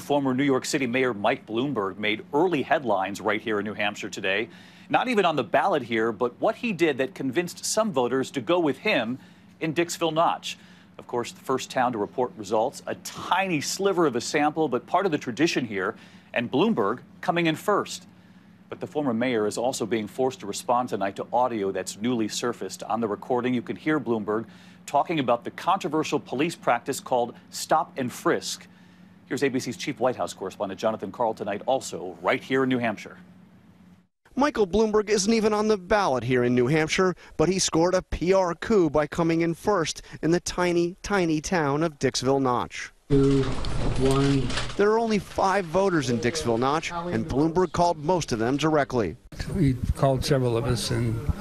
Former New York City Mayor Mike Bloomberg made early headlines right here in New Hampshire today. Not even on the ballot here, but what he did that convinced some voters to go with him in Dixville Notch. Of course, the first town to report results, a tiny sliver of a sample, but part of the tradition here, and Bloomberg coming in first. But the former mayor is also being forced to respond tonight to audio that's newly surfaced. On the recording, you can hear Bloomberg talking about the controversial police practice called stop and frisk. Here's ABC's chief White House correspondent Jonathan Karl tonight, also right here in New Hampshire. Michael Bloomberg isn't even on the ballot here in New Hampshire, but he scored a PR coup by coming in first in the tiny, tiny town of Dixville Notch. Two, one. There are only five voters in Dixville Notch, and Bloomberg called most of them directly. He called several of us and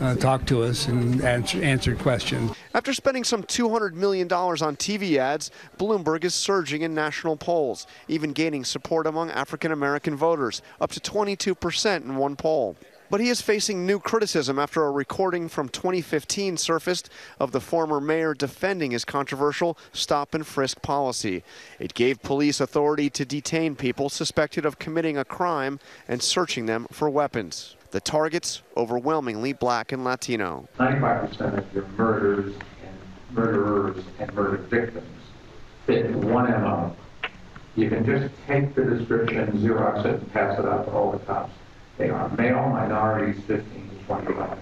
uh, talked to us and answer, answered questions. After spending some $200 million on TV ads, Bloomberg is surging in national polls, even gaining support among African American voters, up to 22% in one poll. But he is facing new criticism after a recording from 2015 surfaced of the former mayor defending his controversial stop and frisk policy. It gave police authority to detain people suspected of committing a crime and searching them for weapons. The targets overwhelmingly black and Latino. 95% of your murders murderers and murder victims fit one MO. You can just take the description, Xerox it, and pass it out to all the cops. They are male minorities 15 to 25.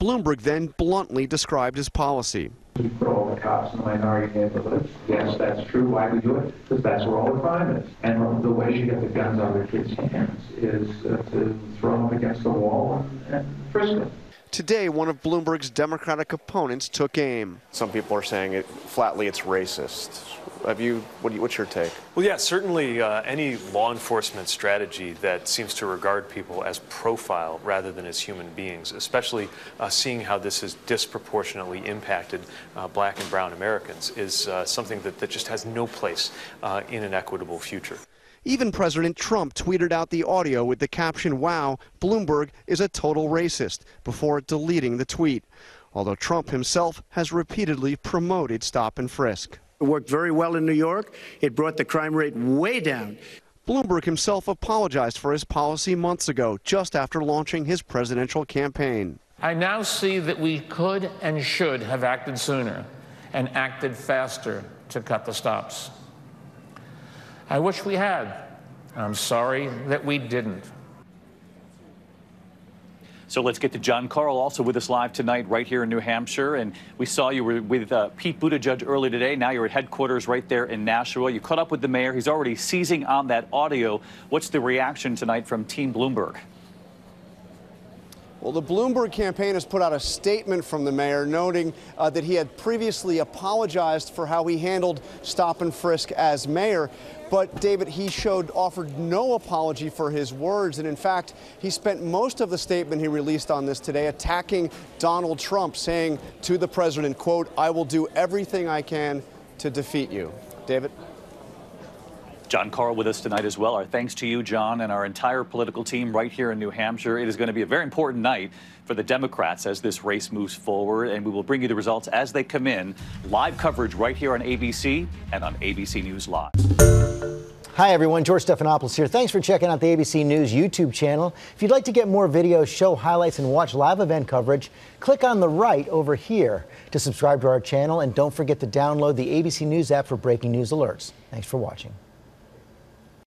Bloomberg then bluntly described his policy. We put all the cops in minority neighborhoods. Yes, that's true. Why we do it? Because that's where all the crime is. And the way you get the guns out of the kids' hands is uh, to throw them against the wall and, and frisk them. Today, one of Bloomberg's Democratic opponents took aim. Some people are saying it flatly it's racist. Have you, what you what's your take? Well, yeah, certainly uh, any law enforcement strategy that seems to regard people as profile rather than as human beings, especially uh, seeing how this has disproportionately impacted uh, black and brown Americans, is uh, something that, that just has no place uh, in an equitable future. Even President Trump tweeted out the audio with the caption, Wow, Bloomberg is a total racist, before deleting the tweet. Although Trump himself has repeatedly promoted stop and frisk. It worked very well in New York. It brought the crime rate way down. Bloomberg himself apologized for his policy months ago, just after launching his presidential campaign. I now see that we could and should have acted sooner and acted faster to cut the stops. I wish we had. I'm sorry that we didn't. So let's get to Jon Karl, also with us live tonight, right here in New Hampshire. And we saw you were with uh, Pete Buttigieg early today. Now you're at headquarters right there in Nashua. You caught up with the mayor. He's already seizing on that audio. What's the reaction tonight from Team Bloomberg? Well, the Bloomberg campaign has put out a statement from the mayor noting uh, that he had previously apologized for how he handled stop and frisk as mayor. But David, he showed offered no apology for his words, and in fact, he spent most of the statement he released on this today attacking Donald Trump, saying to the president, "quote I will do everything I can to defeat you." David. Jon Karl with us tonight as well. Our thanks to you, Jon, and our entire political team right here in New Hampshire. It is going to be a very important night for the Democrats as this race moves forward, and we will bring you the results as they come in. Live coverage right here on ABC and on ABC News Live. Hi, everyone. George Stephanopoulos here. Thanks for checking out the ABC News YouTube channel. If you'd like to get more videos, show highlights, and watch live event coverage, click on the right over here to subscribe to our channel. And don't forget to download the ABC News app for breaking news alerts. Thanks for watching.